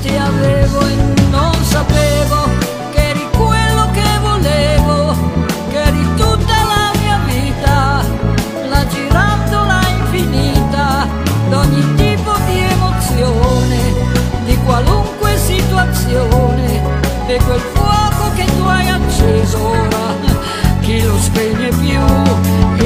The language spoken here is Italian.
ti avevo e non sapevo che eri quello che volevo, che eri tutta la mia vita, la girandola infinita d'ogni tipo di emozione, di qualunque situazione, e quel fuoco che tu hai acceso ora, chi lo spegne più?